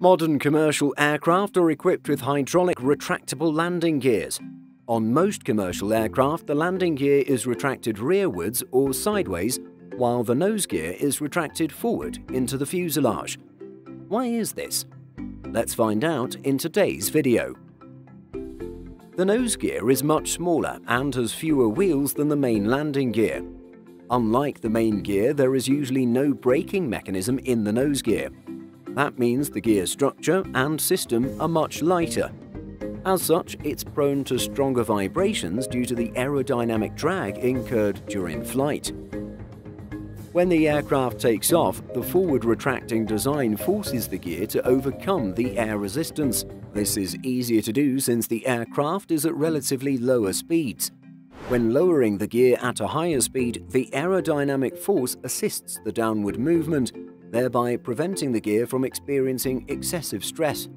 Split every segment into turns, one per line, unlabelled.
Modern commercial aircraft are equipped with hydraulic retractable landing gears. On most commercial aircraft, the landing gear is retracted rearwards or sideways, while the nose gear is retracted forward into the fuselage. Why is this? Let's find out in today's video. The nose gear is much smaller and has fewer wheels than the main landing gear. Unlike the main gear, there is usually no braking mechanism in the nose gear. That means the gear structure and system are much lighter. As such, it's prone to stronger vibrations due to the aerodynamic drag incurred during flight. When the aircraft takes off, the forward retracting design forces the gear to overcome the air resistance. This is easier to do since the aircraft is at relatively lower speeds. When lowering the gear at a higher speed, the aerodynamic force assists the downward movement, thereby preventing the gear from experiencing excessive stress.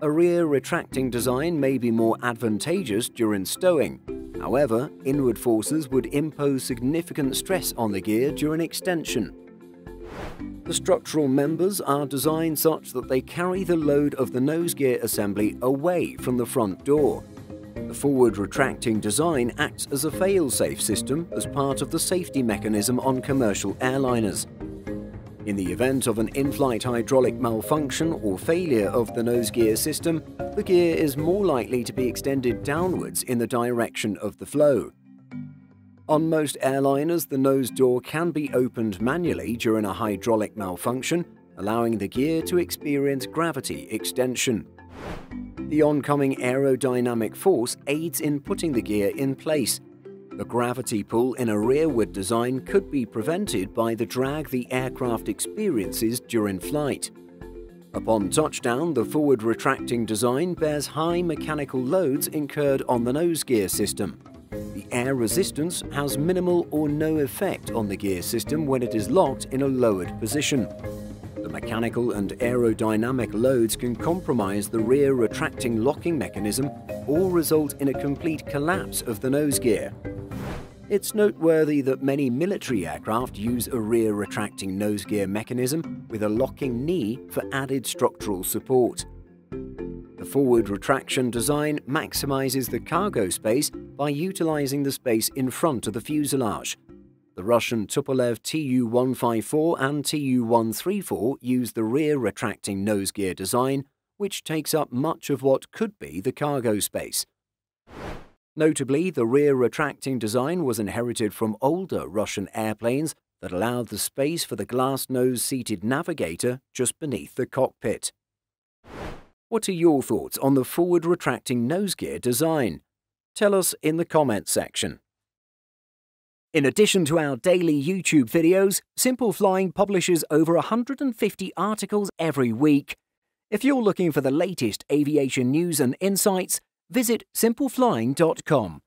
A rear retracting design may be more advantageous during stowing. However, inward forces would impose significant stress on the gear during extension. The structural members are designed such that they carry the load of the nose gear assembly away from the front door. The forward retracting design acts as a fail-safe system as part of the safety mechanism on commercial airliners. In the event of an in-flight hydraulic malfunction or failure of the nose gear system, the gear is more likely to be extended downwards in the direction of the flow. On most airliners, the nose door can be opened manually during a hydraulic malfunction, allowing the gear to experience gravity extension. The oncoming aerodynamic force aids in putting the gear in place, the gravity pull in a rearward design could be prevented by the drag the aircraft experiences during flight. Upon touchdown, the forward retracting design bears high mechanical loads incurred on the nose gear system. The air resistance has minimal or no effect on the gear system when it is locked in a lowered position. The mechanical and aerodynamic loads can compromise the rear retracting locking mechanism or result in a complete collapse of the nose gear. It's noteworthy that many military aircraft use a rear retracting nose gear mechanism with a locking knee for added structural support. The forward retraction design maximizes the cargo space by utilizing the space in front of the fuselage. The Russian Tupolev Tu-154 and Tu-134 use the rear retracting nose gear design, which takes up much of what could be the cargo space. Notably, the rear retracting design was inherited from older Russian airplanes that allowed the space for the glass nose seated navigator just beneath the cockpit. What are your thoughts on the forward retracting nose gear design? Tell us in the comments section. In addition to our daily YouTube videos, Simple Flying publishes over 150 articles every week. If you're looking for the latest aviation news and insights, visit simpleflying.com.